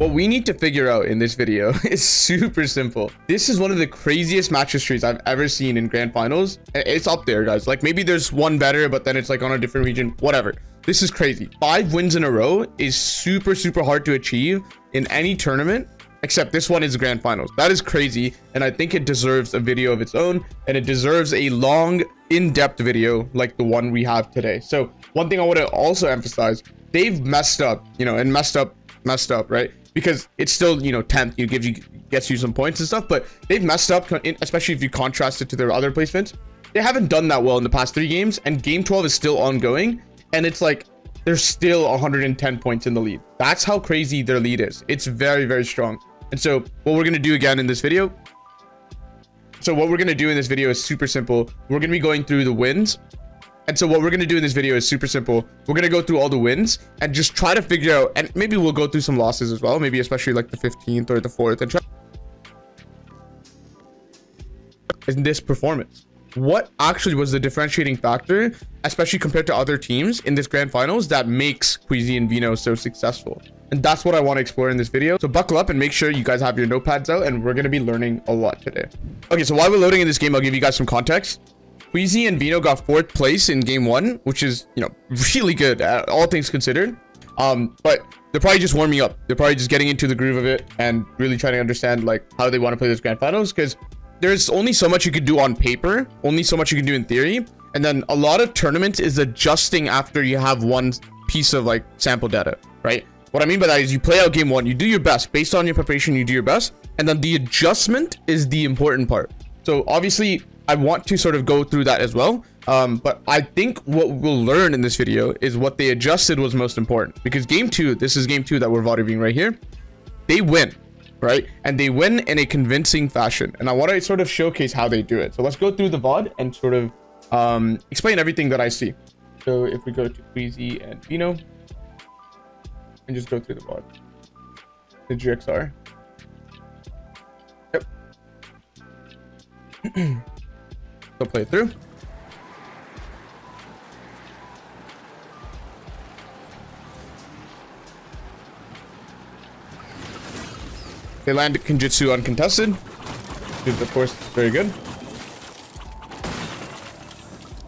What we need to figure out in this video is super simple. This is one of the craziest match histories I've ever seen in grand finals. It's up there, guys. Like maybe there's one better, but then it's like on a different region, whatever. This is crazy. Five wins in a row is super, super hard to achieve in any tournament except this one is grand finals that is crazy and i think it deserves a video of its own and it deserves a long in-depth video like the one we have today so one thing i want to also emphasize they've messed up you know and messed up messed up right because it's still you know 10th you gives you gets you some points and stuff but they've messed up especially if you contrast it to their other placements. They haven't done that well in the past three games and game 12 is still ongoing and it's like they're still 110 points in the lead. That's how crazy their lead is. It's very very strong. And so what we're going to do again in this video so what we're going to do in this video is super simple. We're going to be going through the wins and so what we're going to do in this video is super simple. We're going to go through all the wins and just try to figure out, and maybe we'll go through some losses as well. Maybe especially like the 15th or the 4th and try in this performance. What actually was the differentiating factor, especially compared to other teams in this grand finals that makes Queasy and Veno so successful? And that's what I want to explore in this video. So buckle up and make sure you guys have your notepads out and we're going to be learning a lot today. Okay, so while we're loading in this game, I'll give you guys some context. Queasy and Veno got fourth place in game one, which is, you know, really good, uh, all things considered. Um, but they're probably just warming up. They're probably just getting into the groove of it and really trying to understand like how they want to play this grand finals because there's only so much you could do on paper, only so much you can do in theory. And then a lot of tournaments is adjusting after you have one piece of like sample data, right? What I mean by that is you play out game one, you do your best based on your preparation, you do your best. And then the adjustment is the important part. So obviously I want to sort of go through that as well. Um, but I think what we'll learn in this video is what they adjusted was most important. Because game two, this is game two that we're VODing right here. They win, right? And they win in a convincing fashion. And I want to sort of showcase how they do it. So let's go through the VOD and sort of um, explain everything that I see. So if we go to Queasy and Veno, and just go through the VOD. The GXR. Yep. Go play through. They land Kenjutsu uncontested. Is, of course, very good.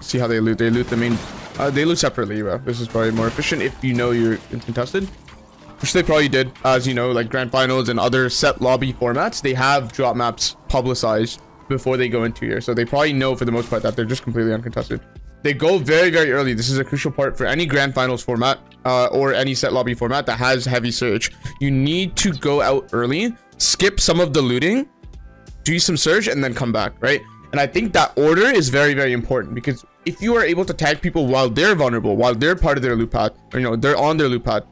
See how they loot. They loot the main... Uh, they loot separately, bro. This is probably more efficient if you know you're contested. Which they probably did. As you know, like Grand Finals and other set lobby formats, they have drop maps publicized before they go into here. So they probably know for the most part that they're just completely uncontested. They go very, very early. This is a crucial part for any grand finals format uh, or any set lobby format that has heavy surge. You need to go out early, skip some of the looting, do some surge, and then come back, right? And I think that order is very, very important because if you are able to tag people while they're vulnerable, while they're part of their loot pad, or, you know, they're on their loot pad,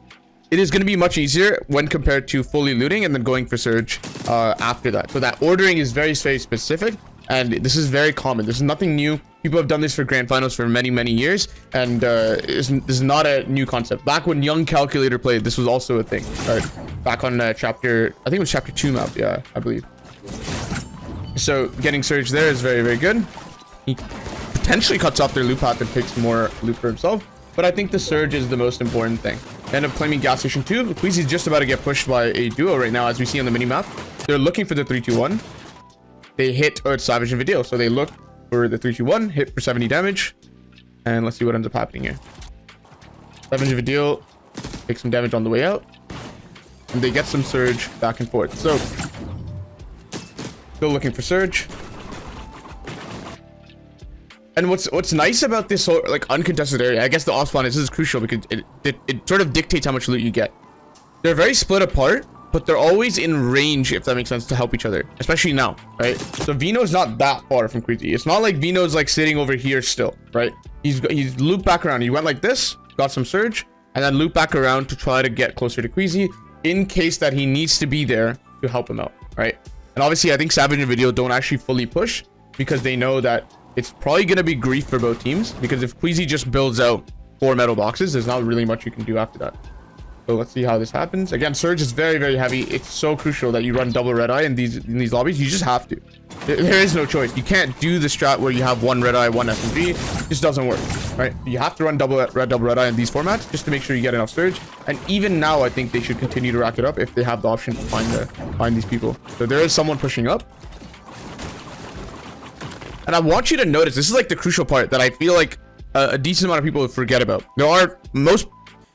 it is going to be much easier when compared to fully looting and then going for surge uh, after that. So that ordering is very, very specific. And this is very common. This is nothing new. People have done this for grand finals for many, many years. And uh, this is not a new concept. Back when Young Calculator played, this was also a thing. Right? Back on uh, chapter, I think it was chapter 2 map. Yeah, I believe. So getting surge there is very, very good. He potentially cuts off their loop path and picks more loop for himself. But I think the surge is the most important thing. End up claiming gas station 2. Queasy's just about to get pushed by a duo right now, as we see on the mini-map. They're looking for the 3-2-1. They hit Earth Savage and Video. So they look for the 3-2-1, hit for 70 damage. And let's see what ends up happening here. Savage Video takes some damage on the way out. And they get some Surge back and forth. So, still looking for Surge. And what's what's nice about this whole like uncontested area, I guess the off spawn is, this is crucial because it, it, it sort of dictates how much loot you get. They're very split apart, but they're always in range, if that makes sense, to help each other, especially now, right? So Veno's not that far from Queasy. It's not like Veno's like sitting over here still, right? He's he's looped back around. He went like this, got some surge, and then looped back around to try to get closer to Queasy in case that he needs to be there to help him out, right? And obviously, I think Savage and Video don't actually fully push because they know that it's probably going to be grief for both teams because if Queasy just builds out four metal boxes, there's not really much you can do after that. So let's see how this happens. Again, Surge is very, very heavy. It's so crucial that you run double red eye in these in these lobbies. You just have to. There, there is no choice. You can't do the strat where you have one red eye, one SMG. It just doesn't work, right? You have to run double red, double red eye in these formats just to make sure you get enough surge. And even now, I think they should continue to rack it up if they have the option to find the find these people. So there is someone pushing up. And I want you to notice, this is like the crucial part that I feel like a, a decent amount of people forget about. There are most,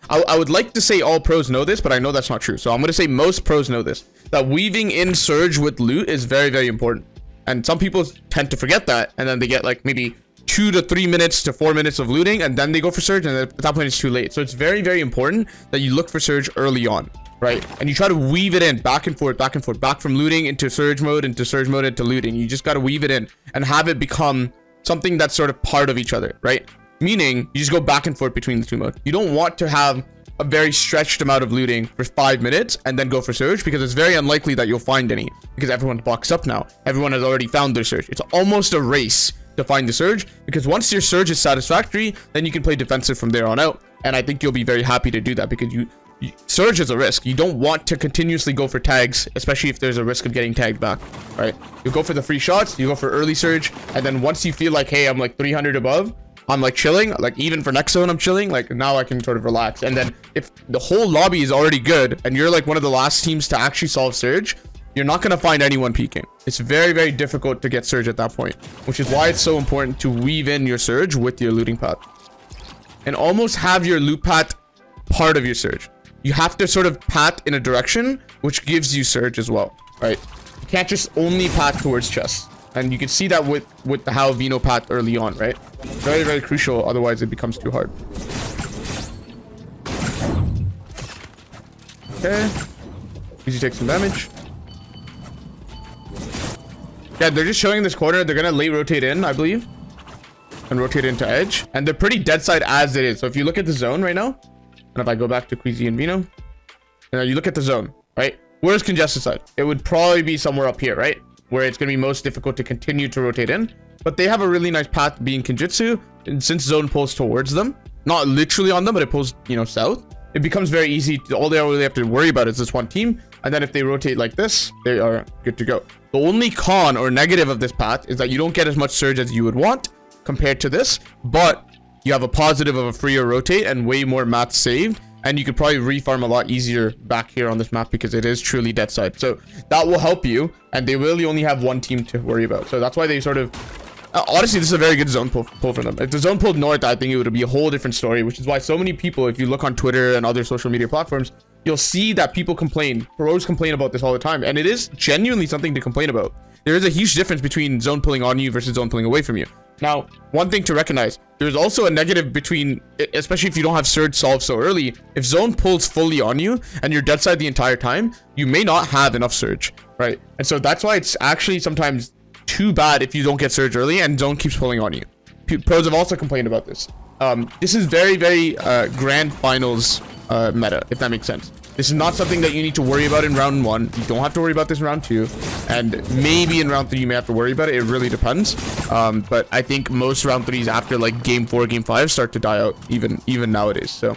I, I would like to say all pros know this, but I know that's not true. So I'm going to say most pros know this, that weaving in surge with loot is very, very important. And some people tend to forget that. And then they get like maybe two to three minutes to four minutes of looting and then they go for surge and at that point it's too late so it's very very important that you look for surge early on right? And you try to weave it in back and forth back and forth back from looting into surge mode into surge mode into looting. You just got to weave it in and have it become something that's sort of part of each other right? Meaning you just go back and forth between the two modes. You don't want to have a very stretched amount of looting for five minutes and then go for surge because it's very unlikely that you'll find any because everyone's boxed up now. Everyone has already found their surge. It's almost a race to find the surge because once your surge is satisfactory then you can play defensive from there on out. And i think you'll be very happy to do that because you, surge is a risk you don't want to continuously go for tags especially if there's a risk of getting tagged back right you go for the free shots you go for early surge and then once you feel like hey i'm like 300 above i'm like chilling like even for next zone i'm chilling like now i can sort of relax and then if the whole lobby is already good and you're like one of the last teams to actually solve surge you're not going to find anyone peeking. It's very, very difficult to get surge at that point, which is why it's so important to weave in your surge with your looting path. And almost have your loot path part of your surge. You have to sort of pat in a direction, which gives you surge as well, right? You can't just only pat towards chests. And you can see that with, with the how Veno pat early on, right? Very, very crucial, otherwise it becomes too hard. Okay. Easy take some damage. Yeah, they're just showing this corner. They're gonna late rotate in, I believe. And rotate into edge. And they're pretty dead side as it is. So if you look at the zone right now, and if I go back to Queasy and Veno, and you look at the zone, right? Where's congested side? It would probably be somewhere up here, right? Where it's gonna be most difficult to continue to rotate in. But they have a really nice path being Kenjutsu. And since zone pulls towards them, not literally on them, but it pulls, you know, south it becomes very easy. To, all they really have to worry about is this one team. And then if they rotate like this, they are good to go. The only con or negative of this path is that you don't get as much surge as you would want compared to this. But you have a positive of a freer rotate and way more mats saved. And you could probably refarm a lot easier back here on this map because it is truly dead side. So that will help you. And they really only have one team to worry about. So that's why they sort of uh, honestly, this is a very good zone pull, pull, for them. If the zone pulled north, I think it would be a whole different story, which is why so many people, if you look on Twitter and other social media platforms, you'll see that people complain, pros complain about this all the time. And it is genuinely something to complain about. There is a huge difference between zone pulling on you versus zone pulling away from you. Now, one thing to recognize, there's also a negative between, especially if you don't have surge solved so early, if zone pulls fully on you and you're dead side the entire time, you may not have enough surge, right? And so that's why it's actually sometimes too bad if you don't get surge early and zone keeps pulling on you. Pros have also complained about this. Um, this is very, very uh, grand finals uh, meta, if that makes sense. This is not something that you need to worry about in round one. You don't have to worry about this in round two. And maybe in round three, you may have to worry about it. It really depends. Um, but I think most round threes after like game four, game five start to die out even, even nowadays. So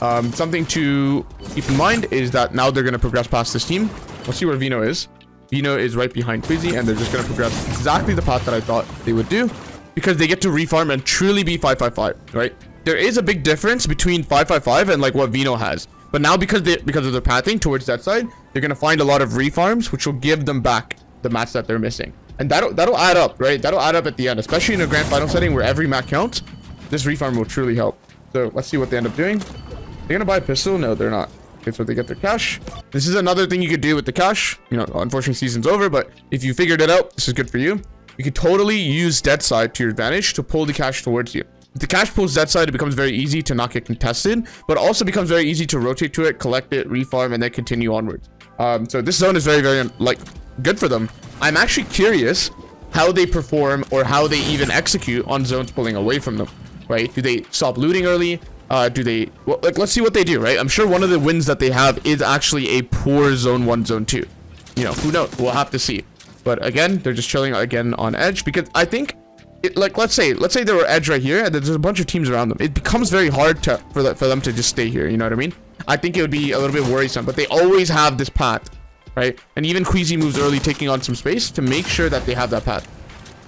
um, something to keep in mind is that now they're going to progress past this team. Let's see where Veno is. Veno is right behind Queasy, and they're just going to progress exactly the path that I thought they would do because they get to refarm and truly be 555, right? There is a big difference between 555 and like what Veno has. But now because they because of their pathing towards that side, they're to find a lot of refarms, which will give them back the mats that they're missing. And that'll, that'll add up, right? That'll add up at the end, especially in a grand final setting where every mat counts. This refarm will truly help. So let's see what they end up doing. They're to buy a pistol? No, they're not. Okay, so they get their cash. This is another thing you could do with the cash. You know, unfortunately, season's over, but if you figured it out, this is good for you. You could totally use dead side to your advantage to pull the cash towards you. The cash pulls dead side, it becomes very easy to not get contested, but also becomes very easy to rotate to it, collect it, refarm, and then continue onwards. Um, so this zone is very, very, like, good for them. I'm actually curious how they perform or how they even execute on zones pulling away from them, right? Do they stop looting early? uh, do they well, like let's see what they do right i'm sure one of the wins that they have is actually a poor zone one zone two you know who knows we'll have to see but again they're just chilling again on edge because i think it, like let's say let's say they were edge right here and there's a bunch of teams around them it becomes very hard to for, the, for them to just stay here you know what i mean i think it would be a little bit worrisome but they always have this path right and even queasy moves early taking on some space to make sure that they have that path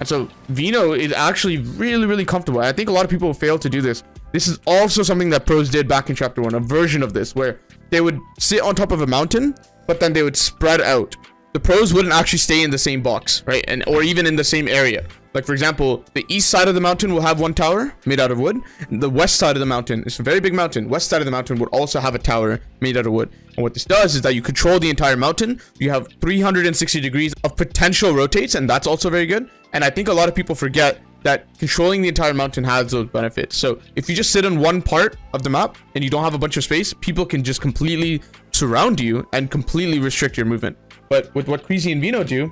And so Veno is actually really, really comfortable. I think a lot of people fail to do this. This is also something that pros did back in chapter one, a version of this where they would sit on top of a mountain, but then they would spread out. The pros wouldn't actually stay in the same box, right? And or even in the same area. Like for example, the east side of the mountain will have one tower made out of wood. The west side of the mountain, it's a very big mountain. West side of the mountain would also have a tower made out of wood. And what this does is that you control the entire mountain. You have 360 degrees of potential rotates, and that's also very good. And I think a lot of people forget that controlling the entire mountain has those benefits. So if you just sit on one part of the map and you don't have a bunch of space, people can just completely surround you and completely restrict your movement. But with what Queasy and Veno do,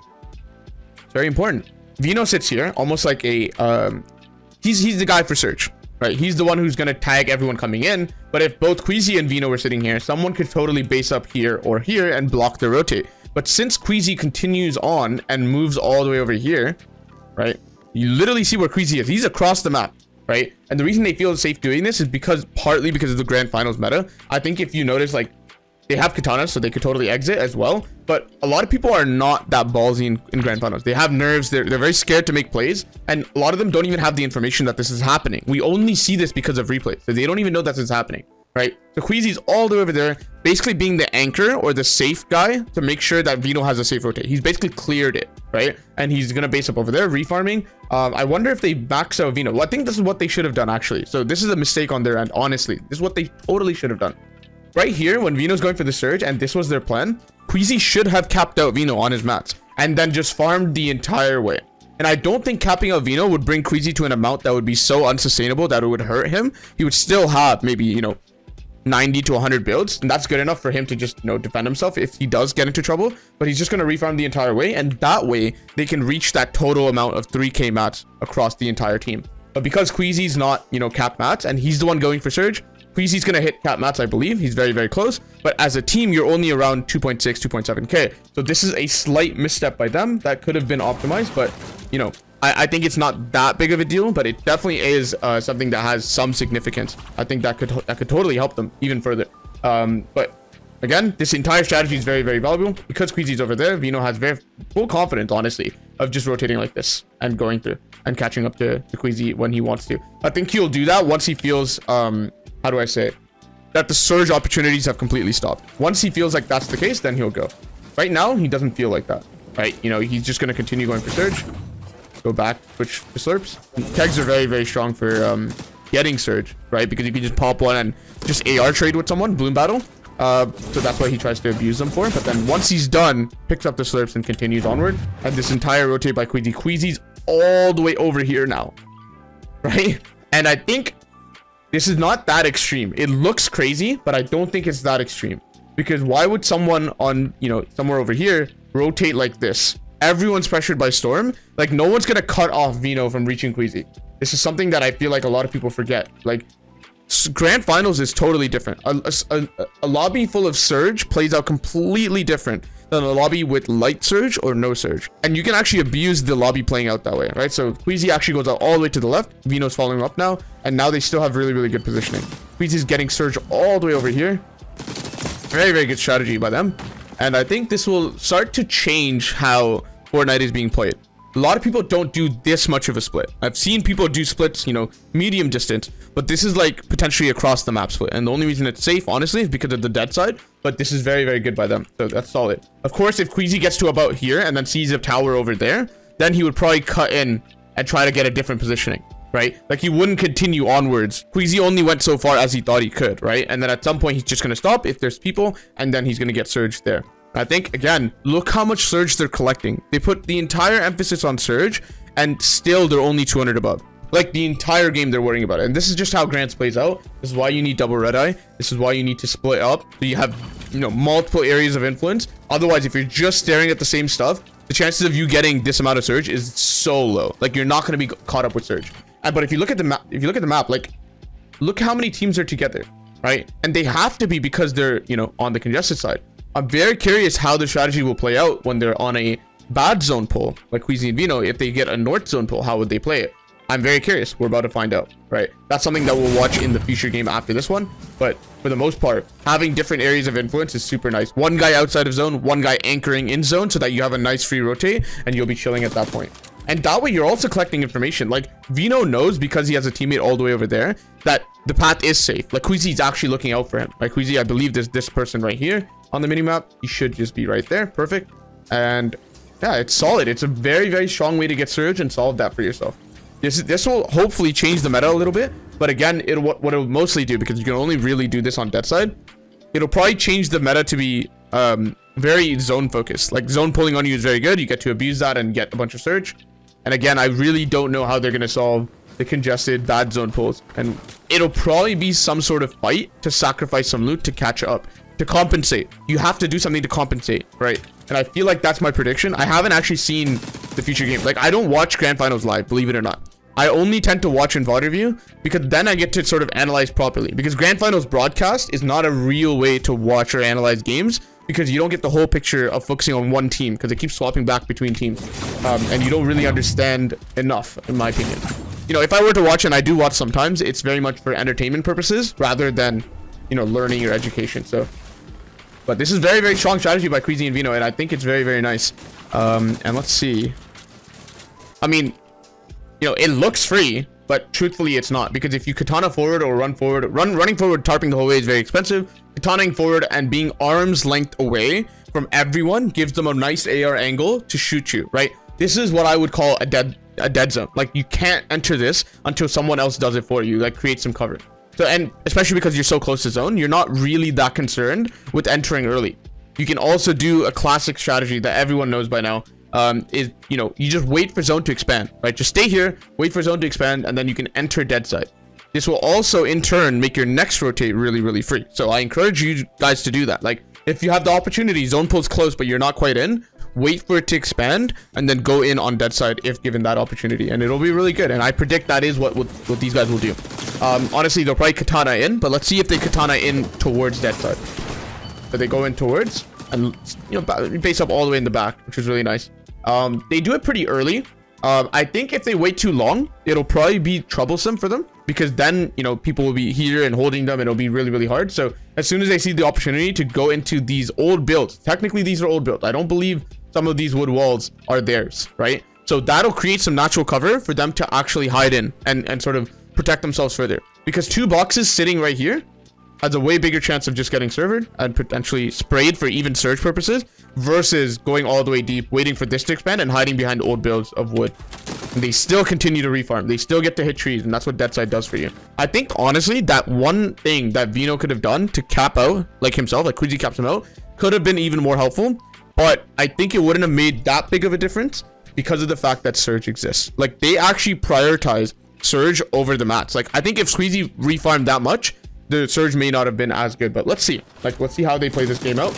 it's very important. Veno sits here almost like a, um, he's, he's the guy for search, right? He's the one who's going to tag everyone coming in. But if both Queasy and Veno were sitting here, someone could totally base up here or here and block the rotate. But since Queasy continues on and moves all the way over here, right? You literally see where Queasy is. He's across the map, right? And the reason they feel safe doing this is because partly because of the grand finals meta. I think if you notice, like, they have katanas, so they could totally exit as well. But a lot of people are not that ballsy in, in grand finals. They have nerves. They're, they're very scared to make plays. And a lot of them don't even have the information that this is happening. We only see this because of replays. So they don't even know that this is happening right? So Queasy's all the way over there, basically being the anchor or the safe guy to make sure that Veno has a safe rotate. He's basically cleared it, right? And he's gonna base up over there, refarming. Um, I wonder if they max out Veno. Well, I think this is what they should have done, actually. So this is a mistake on their end, honestly. This is what they totally should have done. Right here, when Veno's going for the surge, and this was their plan, Queasy should have capped out Veno on his mats, and then just farmed the entire way. And I don't think capping out Veno would bring Queasy to an amount that would be so unsustainable that it would hurt him. He would still have maybe, you know, 90 to 100 builds and that's good enough for him to just you know defend himself if he does get into trouble but he's just going to refarm the entire way and that way they can reach that total amount of 3k mats across the entire team but because Queasy's not you know cap mats and he's the one going for surge Queasy's gonna hit cap mats I believe he's very very close but as a team you're only around 2.6 2.7k so this is a slight misstep by them that could have been optimized but you know I, I, think it's not that big of a deal, but it definitely is uh, something that has some significance. I think that could that could totally help them even further. Um, but again, this entire strategy is very, very valuable. Because Queasy's over there, Veno has very full confidence, honestly, of just rotating like this and going through and catching up to, to Queasy when he wants to. I think he'll do that once he feels, um, how do I say it? That the surge opportunities have completely stopped. Once he feels like that's the case, then he'll go. Right now, he doesn't feel like that, right? You know, he's just going to continue going for surge go back, switch to slurps. Kegs are very, very strong for um, getting surge, right? Because you can just pop one and just AR trade with someone, bloom battle. Uh, so that's why he tries to abuse them for. But then once he's done, picks up the slurps and continues onward. And this entire rotate by Queasy. Queasy's all the way over here now, right? And I think this is not that extreme. It looks crazy, but I don't think it's that extreme. Because why would someone on, you know, somewhere over here rotate like this? everyone's pressured by Storm. Like, no one's gonna cut off Veno from reaching Queasy. This is something that I feel like a lot of people forget. Like, Grand Finals is totally different. A, a, a, lobby full of Surge plays out completely different than a lobby with light Surge or no Surge. And you can actually abuse the lobby playing out that way, right? So Queasy actually goes out all the way to the left. Veno's following up now. And now they still have really, really good positioning. Queasy's getting Surge all the way over here. Very, very good strategy by them. And I think this will start to change how Fortnite is being played. A lot of people don't do this much of a split. I've seen people do splits, you know, medium distance, but this is like potentially across the map split. And the only reason it's safe, honestly, is because of the dead side. But this is very, very good by them. So that's solid. Of course, if Queasy gets to about here and then sees a tower over there, then he would probably cut in and try to get a different positioning right? Like he wouldn't continue onwards. Queasy only went so far as he thought he could, right? And then at some point he's just going to stop if there's people and then he's going to get surged there. I think, again, look how much surge they're collecting. They put the entire emphasis on surge and still they're only 200 above. Like the entire game they're worrying about it. And this is just how Grants plays out. This is why you need double red eye. This is why you need to split up. So you have, you know, multiple areas of influence. Otherwise, if you're just staring at the same stuff, the chances of you getting this amount of surge is so low. Like you're not going to be caught up with surge. But if you look at the map, if you look at the map, like look how many teams are together, right? And they have to be because they're, you know, on the congested side. I'm very curious how the strategy will play out when they're on a bad zone pull, like Queasy and Vino. If they get a north zone pull, how would they play it? I'm very curious. We're about to find out, right? That's something that we'll watch in the future game after this one. But for the most part, having different areas of influence is super nice. One guy outside of zone, one guy anchoring in zone so that you have a nice free rotate and you'll be chilling at that point. And that way you're also collecting information. Like Veno knows because he has a teammate all the way over there that the path is safe. Like Queasy's actually looking out for him. Like Queasy, I believe there's this person right here on the minimap. He should just be right there. Perfect. And yeah, it's solid. It's a very, very strong way to get Surge and solve that for yourself. This this will hopefully change the meta a little bit. But again, it what, what it'll mostly do, because you can only really do this on dead side, it'll probably change the meta to be um, very zone focused. Like zone pulling on you is very good. You get to abuse that and get a bunch of Surge. And again, I really don't know how they're going to solve the congested bad zone pulls. And it'll probably be some sort of fight to sacrifice some loot to catch up, to compensate. You have to do something to compensate, right? And I feel like that's my prediction. I haven't actually seen the future game. Like, I don't watch Grand Finals live, believe it or not. I only tend to watch in VOD review because then I get to sort of analyze properly. Because Grand Finals broadcast is not a real way to watch or analyze games because you don't get the whole picture of focusing on one team because it keeps swapping back between teams um, and you don't really understand enough in my opinion. You know if i were to watch and i do watch sometimes it's very much for entertainment purposes rather than you know learning or education so. But this is very very strong strategy by Queasy and Veno and i think it's very very nice. Um, and let's see. I mean you know it looks free but truthfully it's not. Because if you katana forward or run forward run running forward tarping the whole way is very expensive. Katanaing forward and being arms length away from everyone gives them a nice ar angle to shoot you right? This is what i would call a dead a dead zone. Like you can't enter this until someone else does it for you like create some cover. So and especially because you're so close to zone you're not really that concerned with entering early. You can also do a classic strategy that everyone knows by now um, is, you know, you just wait for zone to expand, right? Just stay here, wait for zone to expand, and then you can enter dead side. This will also, in turn, make your next rotate really, really free. So I encourage you guys to do that. Like, if you have the opportunity, zone pulls close, but you're not quite in, wait for it to expand, and then go in on dead side if given that opportunity. And it'll be really good. And I predict that is what, what, what these guys will do. Um, honestly, they'll probably katana in, but let's see if they katana in towards dead side. So they go in towards, and, you know, base up all the way in the back, which is really nice. Um, they do it pretty early. Um, I think if they wait too long, it'll probably be troublesome for them because then, you know, people will be here and holding them it'll be really, really hard. So as soon as they see the opportunity to go into these old builds, technically these are old builds. I don't believe some of these wood walls are theirs, right? So that'll create some natural cover for them to actually hide in and, and sort of protect themselves further. Because two boxes sitting right here has a way bigger chance of just getting servered and potentially sprayed for even surge purposes versus going all the way deep, waiting for this to expand and hiding behind old builds of wood. And they still continue to refarm. They still get to hit trees, and that's what Deadside does for you. I think, honestly, that one thing that Veno could have done to cap out, like himself, like Queasy caps him out, could have been even more helpful. But I think it wouldn't have made that big of a difference because of the fact that Surge exists. Like, they actually prioritize Surge over the mats. Like, I think if Squeezy refarmed that much, the surge may not have been as good but let's see. Like let's see how they play this game out.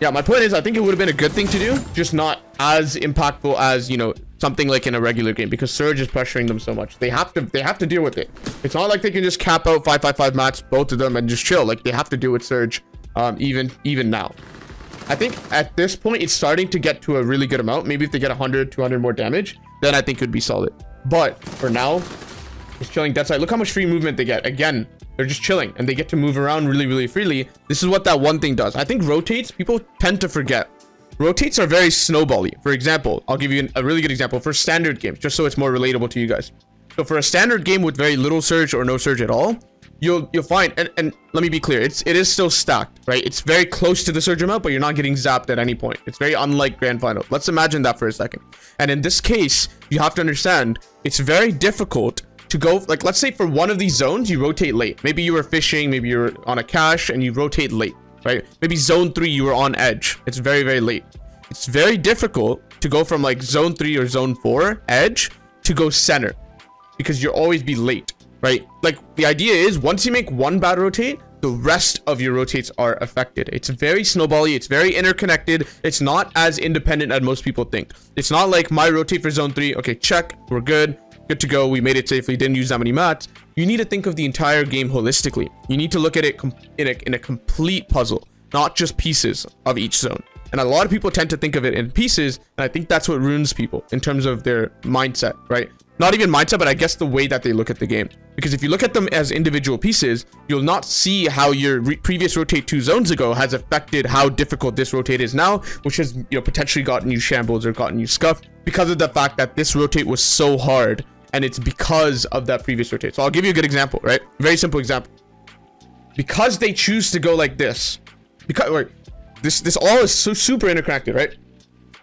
Yeah my point is i think it would have been a good thing to do just not as impactful as you know something like in a regular game because surge is pressuring them so much. They have to they have to deal with it. It's not like they can just cap out 555 mats both of them and just chill. Like they have to deal with surge um even even now. I think at this point it's starting to get to a really good amount. Maybe if they get 100 200 more damage then i think it would be solid. But for now is chilling dead side. Look how much free movement they get. Again, they're just chilling and they get to move around really, really freely. This is what that one thing does. I think rotates, people tend to forget. Rotates are very snowbally. For example, I'll give you a really good example for standard games, just so it's more relatable to you guys. So for a standard game with very little surge or no surge at all, you'll you'll find and, and let me be clear, it's it is still stacked, right? It's very close to the surge amount, but you're not getting zapped at any point. It's very unlike grand final. Let's imagine that for a second. And in this case, you have to understand it's very difficult to go like let's say for one of these zones you rotate late maybe you were fishing maybe you're on a cache and you rotate late right maybe zone three you were on edge it's very very late it's very difficult to go from like zone three or zone four edge to go center because you'll always be late right like the idea is once you make one bad rotate the rest of your rotates are affected. It's very snowbally. It's very interconnected. It's not as independent as most people think. It's not like my rotate for zone three. Okay, check. We're good good to go. We made it safely, didn't use that many mats. You need to think of the entire game holistically. You need to look at it in a, in a complete puzzle, not just pieces of each zone. And a lot of people tend to think of it in pieces, and I think that's what ruins people in terms of their mindset, right? not even mindset, but I guess the way that they look at the game. Because if you look at them as individual pieces, you'll not see how your previous rotate two zones ago has affected how difficult this rotate is now, which has you know potentially gotten you shambles or gotten you scuffed because of the fact that this rotate was so hard and it's because of that previous rotate. So I'll give you a good example, right? Very simple example. Because they choose to go like this, because like this this all is so super interconnected, right?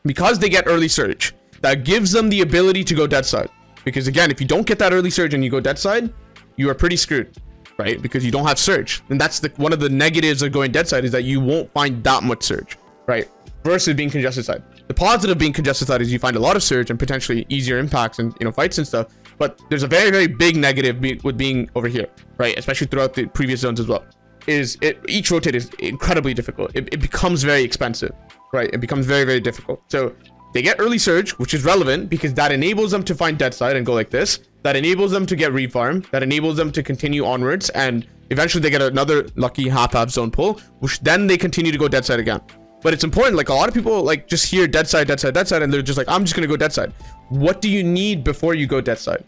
Because they get early surge, that gives them the ability to go dead side. Because again, if you don't get that early surge and you go dead side, you are pretty screwed, right? Because you don't have surge. And that's the one of the negatives of going dead side is that you won't find that much surge, right? Versus being congested side. The positive of being congested side is you find a lot of surge and potentially easier impacts and you know fights and stuff. But there's a very very big negative be with being over here, right? Especially throughout the previous zones as well. Is it each rotate is incredibly difficult. It, it becomes very expensive, right? It becomes very very difficult. So they get early surge, which is relevant because that enables them to find dead side and go like this. That enables them to get refarm. That enables them to continue onwards. And eventually they get another lucky half-half zone pull, which then they continue to go dead side again. But it's important, like a lot of people like just hear dead side, dead side, dead side, and they're just like, I'm just gonna go dead side. What do you need before you go dead side?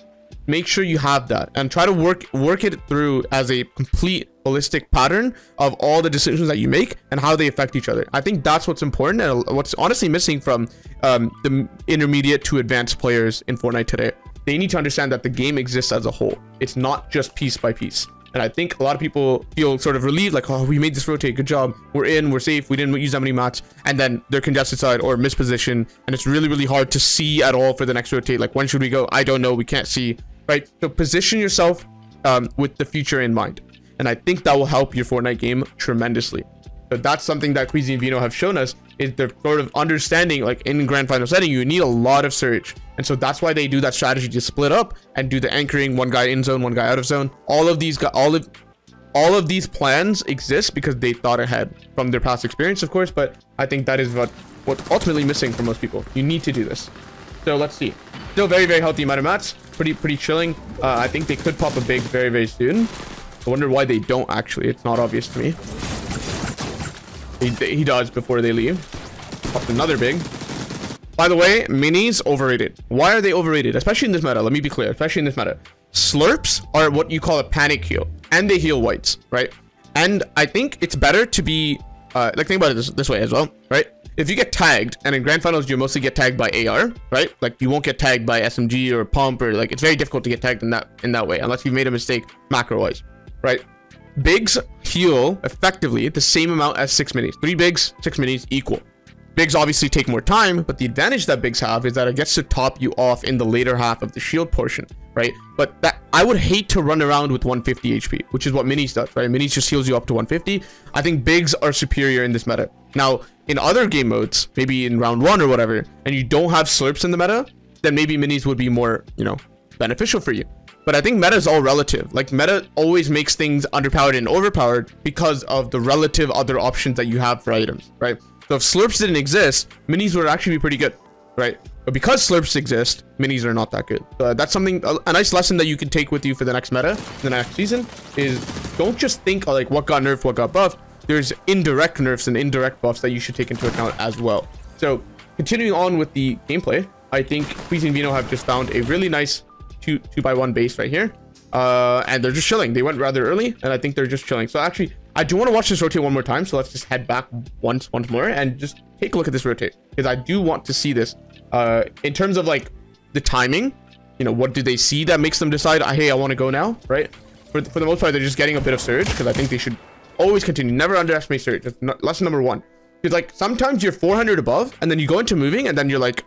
make sure you have that and try to work work it through as a complete holistic pattern of all the decisions that you make and how they affect each other i think that's what's important and what's honestly missing from um, the intermediate to advanced players in fortnite today they need to understand that the game exists as a whole it's not just piece by piece and I think a lot of people feel sort of relieved, like, oh, we made this rotate. Good job. We're in. We're safe. We didn't use that many mats. And then they're congested side or misposition. And it's really, really hard to see at all for the next rotate. Like, when should we go? I don't know. We can't see right? So position yourself um, with the future in mind. And I think that will help your Fortnite game tremendously. But that's something that Queasy and Veno have shown us is they're sort of understanding like in grand final setting, you need a lot of surge. And so that's why they do that strategy to split up and do the anchoring, one guy in zone, one guy out of zone. All of these all of all of these plans exist because they thought ahead from their past experience, of course, but I think that is what what's ultimately missing for most people. You need to do this. So let's see. Still very, very healthy amount of mats. Pretty, pretty chilling. Uh, I think they could pop a big very, very soon. I wonder why they don't actually. It's not obvious to me. He, he does before they leave. Popped another big. By the way, minis overrated. Why are they overrated? Especially in this meta. Let me be clear. Especially in this meta. Slurps are what you call a panic heal. And they heal whites, right? And I think it's better to be... Uh, like, think about it this, this way as well, right? if you get tagged, and in grand finals you mostly get tagged by AR, right? Like you won't get tagged by SMG or pump or like it's very difficult to get tagged in that in that way unless you've made a mistake macro-wise, right? Bigs heal effectively the same amount as six minis. Three bigs, six minis equal. Bigs obviously take more time, but the advantage that bigs have is that it gets to top you off in the later half of the shield portion, right? But that I would hate to run around with 150 HP, which is what minis does, right? Minis just heals you up to 150. I think bigs are superior in this meta. Now, in other game modes, maybe in round one or whatever, and you don't have slurps in the meta, then maybe minis would be more, you know, beneficial for you. But I think meta is all relative. Like meta always makes things underpowered and overpowered because of the relative other options that you have for items, right? So if slurps didn't exist, minis would actually be pretty good, right? But because slurps exist, minis are not that good. Uh, that's something, a, a, nice lesson that you can take with you for the next meta, the next season, is don't just think like what got nerfed, what got buffed there's indirect nerfs and indirect buffs that you should take into account as well. So continuing on with the gameplay, I think and Veno have just found a really nice two two by one base right here. Uh, and they're just chilling. They went rather early, and I think they're just chilling. So actually, I do want to watch this rotate one more time. So let's just head back once once more and just take a look at this rotate because I do want to see this. Uh, in terms of like the timing, you know, what do they see that makes them decide, hey, I want to go now, right? For, for the most part, they're just getting a bit of surge because I think they should always continue. Never underestimate surge. That's lesson number one. Because like sometimes you're 400 above and then you go into moving and then you're like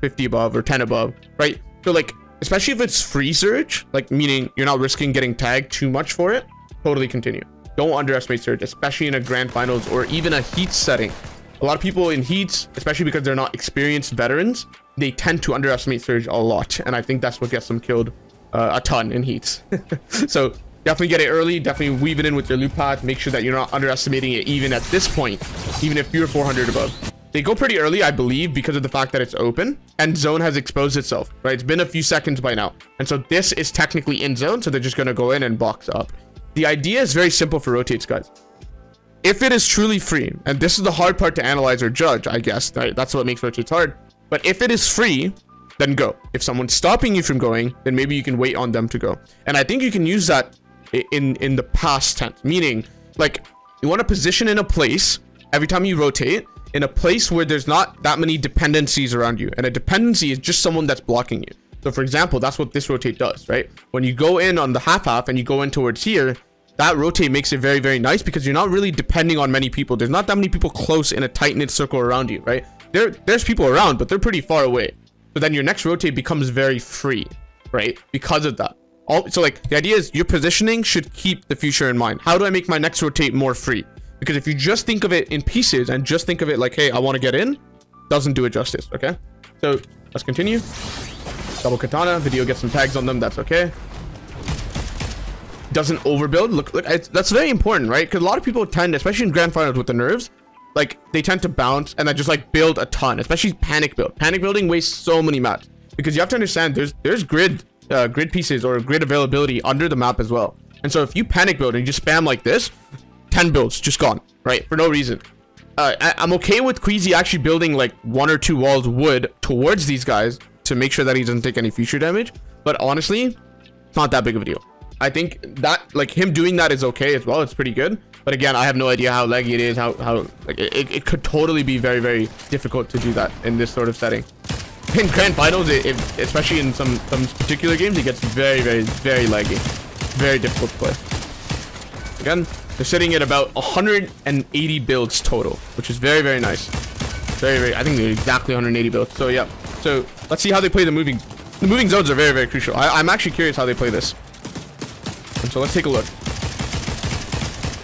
50 above or 10 above, right? So like, especially if it's free surge, like meaning you're not risking getting tagged too much for it, totally continue. Don't underestimate surge, especially in a grand finals or even a heat setting. A lot of people in heats, especially because they're not experienced veterans, they tend to underestimate surge a lot. And I think that's what gets them killed uh, a ton in heats. so Definitely get it early. Definitely weave it in with your loop path. Make sure that you're not underestimating it even at this point, even if you're 400 above. They go pretty early, I believe, because of the fact that it's open and zone has exposed itself, right? It's been a few seconds by now. And so this is technically in zone, so they're just going to go in and box up. The idea is very simple for rotates, guys. If it is truly free, and this is the hard part to analyze or judge, I guess, right? That's what makes rotates hard. But if it is free, then go. If someone's stopping you from going, then maybe you can wait on them to go. And I think you can use that in in the past tense, meaning like you want to position in a place every time you rotate in a place where there's not that many dependencies around you. And a dependency is just someone that's blocking you. So for example, that's what this rotate does, right? When you go in on the half half and you go in towards here, that rotate makes it very, very nice because you're not really depending on many people. There's not that many people close in a tight knit circle around you, right? There, there's people around, but they're pretty far away. So then your next rotate becomes very free, right? Because of that. All, so like the idea is your positioning should keep the future in mind. How do I make my next rotate more free? Because if you just think of it in pieces and just think of it like, hey, I want to get in, doesn't do it justice, okay? So let's continue. Double katana, video gets some tags on them, that's okay. Doesn't overbuild. Look, look, that's very important, right? Because a lot of people tend, especially in grand finals with the nerves, like they tend to bounce and then just like build a ton, especially panic build. Panic building wastes so many mats because you have to understand there's there's grid uh, grid pieces or grid availability under the map as well. And so if you panic build and you just spam like this, 10 builds just gone, right? For no reason. Uh, I am okay with Queasy actually building like one or two walls wood towards these guys to make sure that he doesn't take any future damage. But honestly, it's not that big of a deal. I think that like him doing that is okay as well. It's pretty good. But again, I have no idea how leggy it is, how, how like it, it could totally be very, very difficult to do that in this sort of setting. In grand finals, it, it, especially in some, some particular games, it gets very, very, very laggy. Very difficult to play. Again, they're sitting at about 180 builds total, which is very, very nice. Very, very, I think they're exactly 180 builds. So yeah, so let's see how they play the moving. The moving zones are very, very crucial. I, I'm actually curious how they play this. And so let's take a look.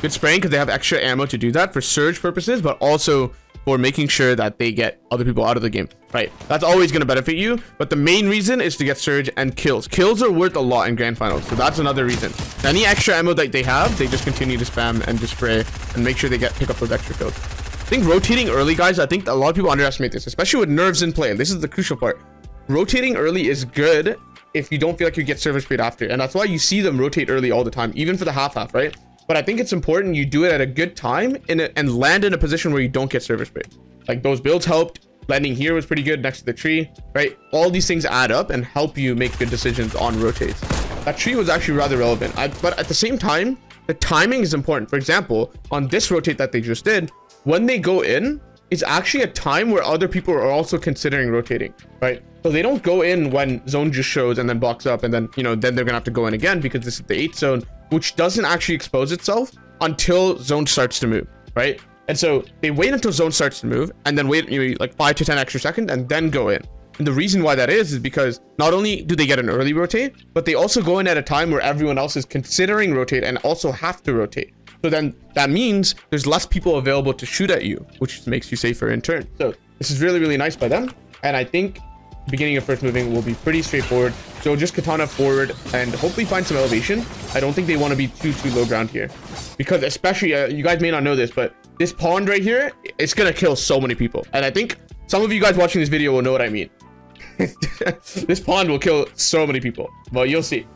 Good spraying because they have extra ammo to do that for surge purposes, but also for making sure that they get other people out of the game. Right. That's always going to benefit you. But the main reason is to get surge and kills. Kills are worth a lot in grand finals. So that's another reason. Any extra ammo that they have, they just continue to spam and just spray and make sure they get pick up those extra kills. I think rotating early, guys, I think a lot of people underestimate this, especially with nerves in play. This is the crucial part. Rotating early is good if you don't feel like you get service speed after. And that's why you see them rotate early all the time, even for the half-half, right? But I think it's important you do it at a good time in a, and land in a position where you don't get service bait. Like those builds helped. Landing here was pretty good next to the tree, right? All these things add up and help you make good decisions on rotates. That tree was actually rather relevant. I, but at the same time, the timing is important. For example, on this rotate that they just did, when they go in, it's actually a time where other people are also considering rotating, right? So they don't go in when zone just shows and then blocks up and then, you know, then they're gonna have to go in again because this is the eighth zone which doesn't actually expose itself until zone starts to move, right? And so they wait until zone starts to move and then wait maybe like 5 to 10 extra seconds and then go in. And the reason why that is is because not only do they get an early rotate, but they also go in at a time where everyone else is considering rotate and also have to rotate. So then that means there's less people available to shoot at you, which makes you safer in turn. So this is really, really nice by them. And I think beginning of first moving will be pretty straightforward. So just katana forward and hopefully find some elevation. I don't think they want to be too, too low ground here. Because especially, uh, you guys may not know this, but this pond right here, it's going to kill so many people. And I think some of you guys watching this video will know what I mean. this pond will kill so many people. Well, you'll see.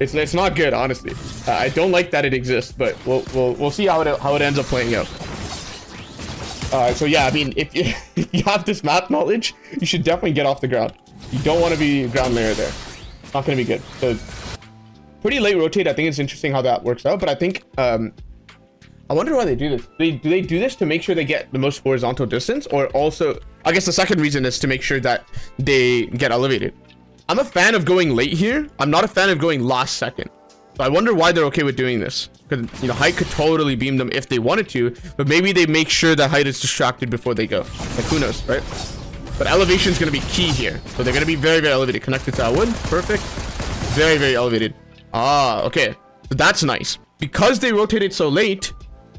It's it's not good, honestly. Uh, I don't like that it exists, but we'll we'll we'll see how it how it ends up playing out. Uh, so yeah, I mean, if you, if you have this map knowledge, you should definitely get off the ground. You don't want to be ground layer there. Not going to be good. So pretty late rotate. I think it's interesting how that works out, but I think, um, I wonder why they do this. They, do they do this to make sure they get the most horizontal distance or also, I guess the second reason is to make sure that they get elevated. I'm a fan of going late here. I'm not a fan of going last second. I wonder why they're okay with doing this. Because, you know, Height could totally beam them if they wanted to, but maybe they make sure that Height is distracted before they go. Like, who knows, right? But elevation is going to be key here. So they're going to be very, very elevated. Connected to that wood. Perfect. Very, very elevated. Ah, okay. So that's nice. Because they rotated so late,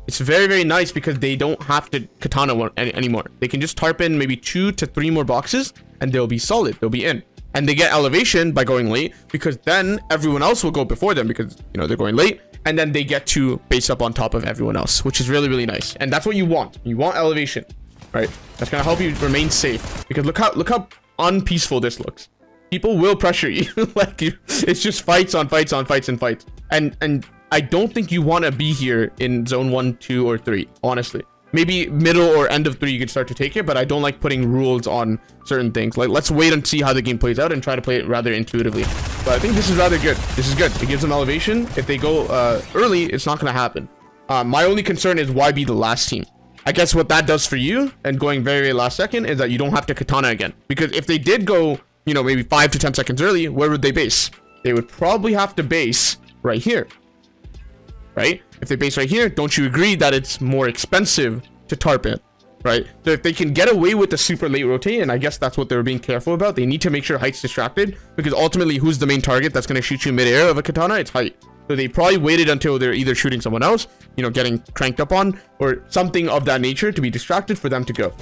it's very, very nice because they don't have to katana any anymore. They can just tarp in maybe two to three more boxes and they'll be solid. They'll be in and they get elevation by going late because then everyone else will go before them because you know they're going late. And then they get to base up on top of everyone else which is really really nice. And that's what you want. You want elevation right? That's gonna help you remain safe. Because look how look how unpeaceful this looks. People will pressure you. Like you, it's just fights on fights on fights and fights. And and i don't think you want to be here in zone one two or three honestly maybe middle or end of three you can start to take it but i don't like putting rules on certain things. Like let's wait and see how the game plays out and try to play it rather intuitively. But i think this is rather good. This is good. It gives them elevation. If they go uh, early it's not going to happen. Uh, my only concern is why be the last team? I guess what that does for you and going very, very last second is that you don't have to katana again. Because if they did go you know maybe five to ten seconds early where would they base? They would probably have to base right here right? If they base right here, don't you agree that it's more expensive to tarp it, right? So if they can get away with the super late rotate, and I guess that's what they were being careful about, they need to make sure Height's distracted, because ultimately, who's the main target that's going to shoot you midair of a katana? It's Height. So they probably waited until they're either shooting someone else, you know, getting cranked up on, or something of that nature to be distracted for them to go.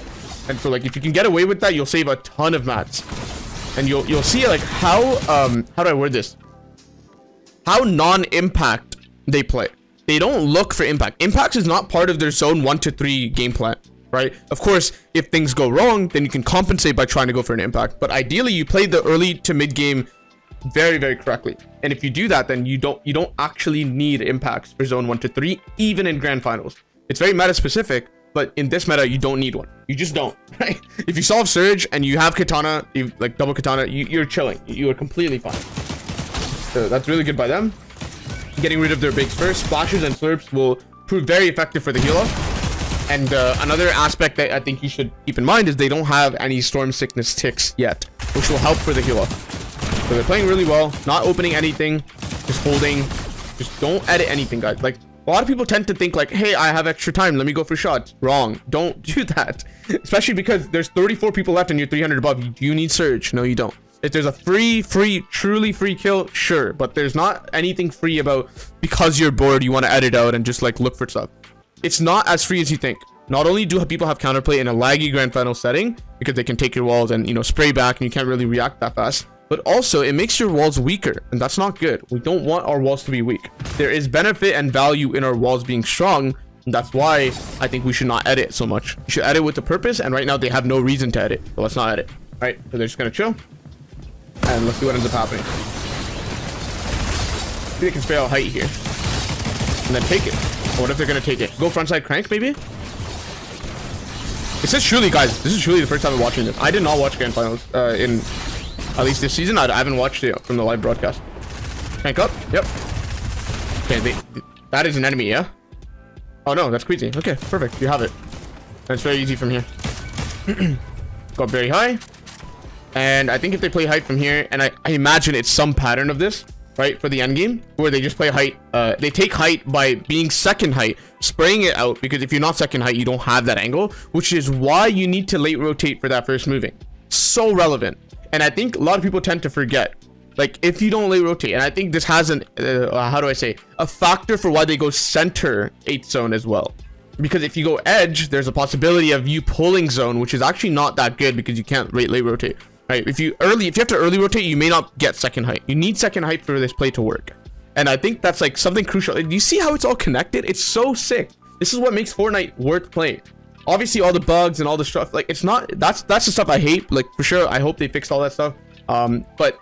And so, like, if you can get away with that, you'll save a ton of mats. And you'll you'll see, like, how, um, how do I word this? How non-impact they play they don't look for impact. Impact is not part of their zone one to three game plan, right? Of course, if things go wrong, then you can compensate by trying to go for an impact. But ideally, you play the early to mid game very, very correctly. And if you do that, then you don't you don't actually need impacts for zone one to three, even in grand finals. It's very meta specific, but in this meta, you don't need one. You just don't, right? If you solve Surge and you have Katana, you like double Katana, you, you're chilling. You are completely fine. So that's really good by them getting rid of their bigs first. Splashes and slurps will prove very effective for the healer. And uh, another aspect that I think you should keep in mind is they don't have any storm sickness ticks yet, which will help for the healer. So they're playing really well, not opening anything, just holding. Just don't edit anything, guys. Like, a lot of people tend to think like, hey, I have extra time. Let me go for shots. Wrong. Don't do that. Especially because there's 34 people left and you're 300 above. You need Surge. No, you don't. If there's a free, free, truly free kill, sure. But there's not anything free about because you're bored, you want to edit out and just like look for stuff. It's not as free as you think. Not only do people have counterplay in a laggy grand final setting because they can take your walls and you know spray back and you can't really react that fast, but also it makes your walls weaker and that's not good. We don't want our walls to be weak. There is benefit and value in our walls being strong. And that's why I think we should not edit so much. You should edit with a purpose and right now they have no reason to edit. So let's not edit. All right, so they're just gonna chill. And let's see what ends up happening. See, they can spray out height here. And then take it. Or what if they're gonna take it? Go frontside crank, maybe? It says truly, guys. This is truly the first time I'm watching this. I did not watch Grand Finals uh, in at least this season. I, I, haven't watched it from the live broadcast. Crank up. Yep. Okay, they, that is an enemy, yeah? Oh, no, that's Queasy. Okay, perfect. You have it. That's very easy from here. Got very high. And I think if they play height from here, and I, I imagine it's some pattern of this, right, for the end game, where they just play height. Uh, they take height by being second height, spraying it out, because if you're not second height, you don't have that angle, which is why you need to late rotate for that first moving. So relevant. And I think a lot of people tend to forget. Like, if you don't late rotate, and I think this has an, uh, how do I say, a factor for why they go center 8 zone as well because if you go edge there's a possibility of you pulling zone which is actually not that good because you can't late, late rotate right? If you early, if you have to early rotate, you may not get second height. You need second height for this play to work. And I think that's like something crucial. You see how it's all connected? It's so sick. This is what makes Fortnite worth playing. Obviously, all the bugs and all the stuff, like it's not. That's that's the stuff I hate. Like for sure, I hope they fixed all that stuff. Um, but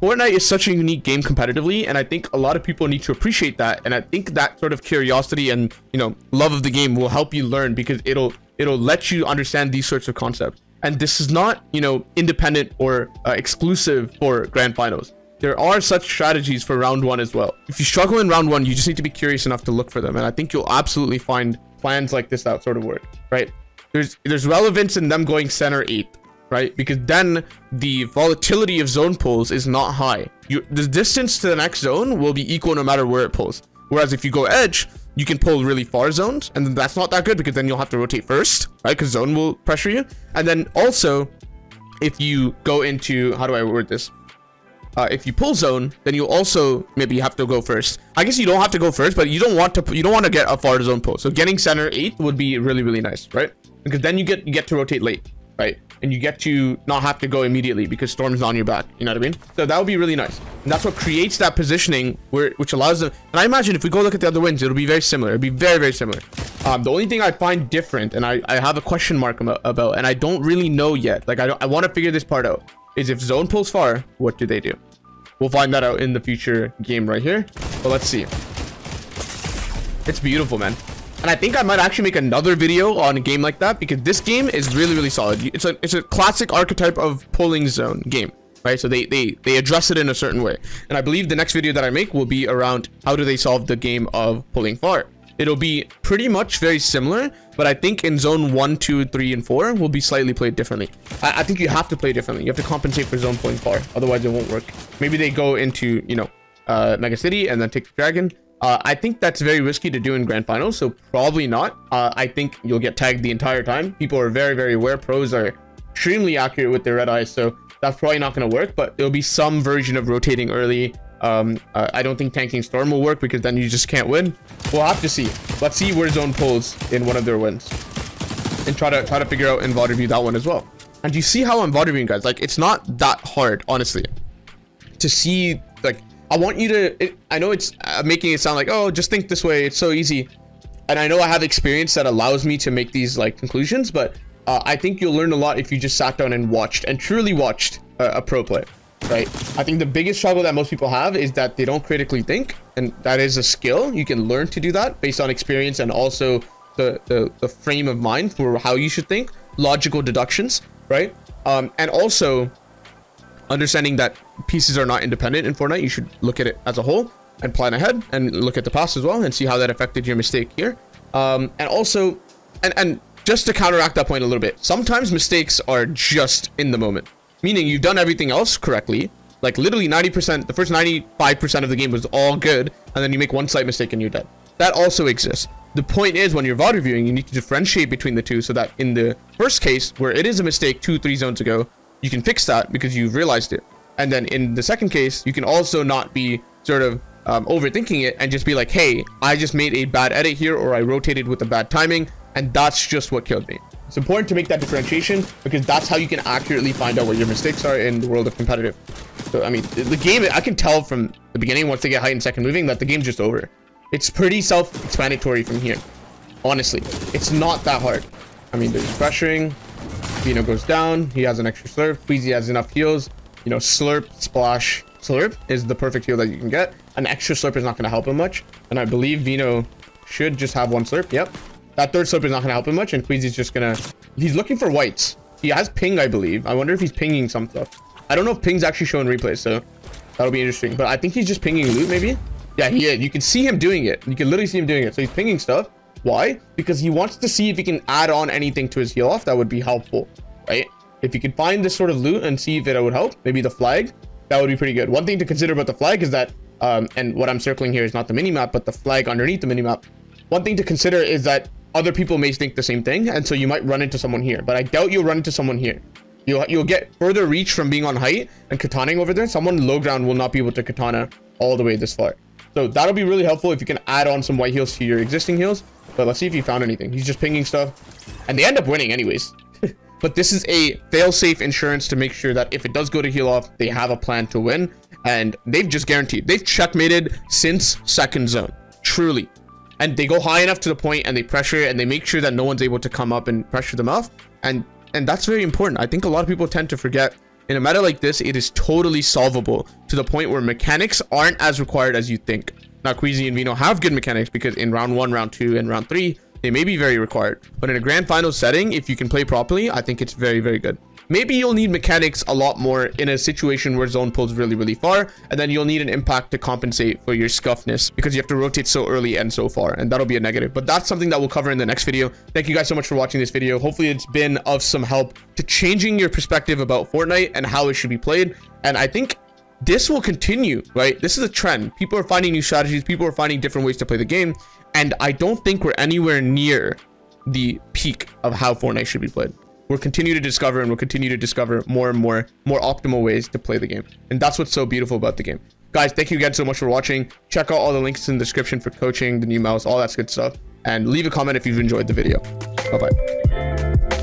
Fortnite is such a unique game competitively, and I think a lot of people need to appreciate that. And I think that sort of curiosity and you know love of the game will help you learn because it'll it'll let you understand these sorts of concepts. And this is not, you know, independent or uh, exclusive for grand finals. There are such strategies for round one as well. If you struggle in round one, you just need to be curious enough to look for them. And I think you'll absolutely find plans like this that sort of work, right? There's there's relevance in them going center eight, right? Because then the volatility of zone pulls is not high. You, the distance to the next zone will be equal no matter where it pulls. Whereas if you go edge, you can pull really far zones and then that's not that good because then you'll have to rotate first right? Because zone will pressure you. And then also if you go into how do i word this? Uh, if you pull zone then you also maybe have to go first. I guess you don't have to go first but you don't want to you don't want to get a far zone pull. So getting center eight would be really really nice right? Because then you get you get to rotate late right? And you get to not have to go immediately because storm's on your back you know what i mean? So that would be really nice. And that's what creates that positioning where which allows them and i imagine if we go look at the other wins it'll be very similar it'll be very very similar. Um the only thing i find different and i i have a question mark about and i don't really know yet like i i want to figure this part out is if zone pulls far what do they do? We'll find that out in the future game right here but let's see. It's beautiful man And I think I might actually make another video on a game like that because this game is really, really solid. It's a, it's a classic archetype of pulling zone game, right? So they, they, they address it in a certain way. And I believe the next video that I make will be around how do they solve the game of pulling far. It'll be pretty much very similar, but I think in zone 1, 2, 3, and 4 will be slightly played differently. I, I think you have to play differently. You have to compensate for zone pulling far, otherwise it won't work. Maybe they go into, you know, uh, Mega City and then take the Dragon. Uh, I think that's very risky to do in Grand Finals, so probably not. Uh, I think you'll get tagged the entire time. People are very, very aware. Pros are extremely accurate with their red eyes, so that's probably not going to work, but there'll be some version of rotating early. Um, uh, I don't think tanking Storm will work because then you just can't win. We'll have to see. Let's see where Zone pulls in one of their wins. And try to try to figure out in VOD review that one as well. And you see how I'm VOD reviewing, guys? Like, it's not that hard, honestly. To see, like, I want you to... It, I know it's uh, making it sound like, oh, just think this way. It's so easy. And I know I have experience that allows me to make these, like, conclusions, but uh, I think you'll learn a lot if you just sat down and watched and truly watched uh, a pro play, right? I think the biggest struggle that most people have is that they don't critically think, and that is a skill. You can learn to do that based on experience and also the, the, the frame of mind for how you should think, logical deductions, right? Um, and also understanding that pieces are not independent in Fortnite. You should look at it as a whole and plan ahead and look at the past as well and see how that affected your mistake here. Um, and also, and, and just to counteract that point a little bit, sometimes mistakes are just in the moment, meaning you've done everything else correctly. Like literally 90%, the first 95% of the game was all good, and then you make one slight mistake and you're dead. That also exists. The point is when you're VOD reviewing, you need to differentiate between the two so that in the first case, where it is a mistake two, three zones ago, you can fix that because you've realized it. And then in the second case, you can also not be sort of um, overthinking it and just be like, hey, I just made a bad edit here or I rotated with a bad timing and that's just what killed me. It's important to make that differentiation because that's how you can accurately find out where your mistakes are in the world of competitive. So, I mean, the game, I can tell from the beginning once they get height and second moving that the game's just over. It's pretty self-explanatory from here. Honestly, it's not that hard. I mean, there's pressuring. Veno goes down. He has an extra slurp. Queasy has enough heals. You know, slurp, splash, slurp is the perfect heal that you can get. An extra slurp is not going to help him much. And I believe Veno should just have one slurp. Yep. That third slurp is not going to help him much, and Queasy's just going to... He's looking for whites. He has ping, I believe. I wonder if he's pinging some stuff. I don't know if ping's actually showing replays, so that'll be interesting. But I think he's just pinging loot, maybe? Yeah, he is. You can see him doing it. You can literally see him doing it. So he's pinging stuff. Why? Because he wants to see if he can add on anything to his heal off that would be helpful, right? If you could find this sort of loot and see if it would help, maybe the flag, that would be pretty good. One thing to consider about the flag is that, um, and what I'm circling here is not the minimap, but the flag underneath the minimap. One thing to consider is that other people may think the same thing and so you might run into someone here but i doubt you'll run into someone here you'll you'll get further reach from being on height and kataning over there someone low ground will not be able to katana all the way this far so that'll be really helpful if you can add on some white heals to your existing heals but let's see if he found anything. He's just pinging stuff and they end up winning anyways. But this is a fail-safe insurance to make sure that if it does go to heal off they have a plan to win and they've just guaranteed they've checkmated since second zone truly. And they go high enough to the point and they pressure and they make sure that no one's able to come up and pressure them off and and that's very important. I think a lot of people tend to forget in a meta like this it is totally solvable to the point where mechanics aren't as required as you think. Now queasy and veno have good mechanics because in round one round two and round three they may be very required. But in a grand final setting if you can play properly i think it's very very good Maybe you'll need mechanics a lot more in a situation where zone pulls really, really far, and then you'll need an impact to compensate for your scuffness because you have to rotate so early and so far, and that'll be a negative. But that's something that we'll cover in the next video. Thank you guys so much for watching this video. Hopefully it's been of some help to changing your perspective about Fortnite and how it should be played. And I think this will continue, right? This is a trend. People are finding new strategies. People are finding different ways to play the game. And I don't think we're anywhere near the peak of how Fortnite should be played we'll continue to discover and we'll continue to discover more and more more optimal ways to play the game. And that's what's so beautiful about the game. Guys thank you again so much for watching. Check out all the links in the description for coaching the new mouse all that good stuff. And leave a comment if you've enjoyed the video. Bye bye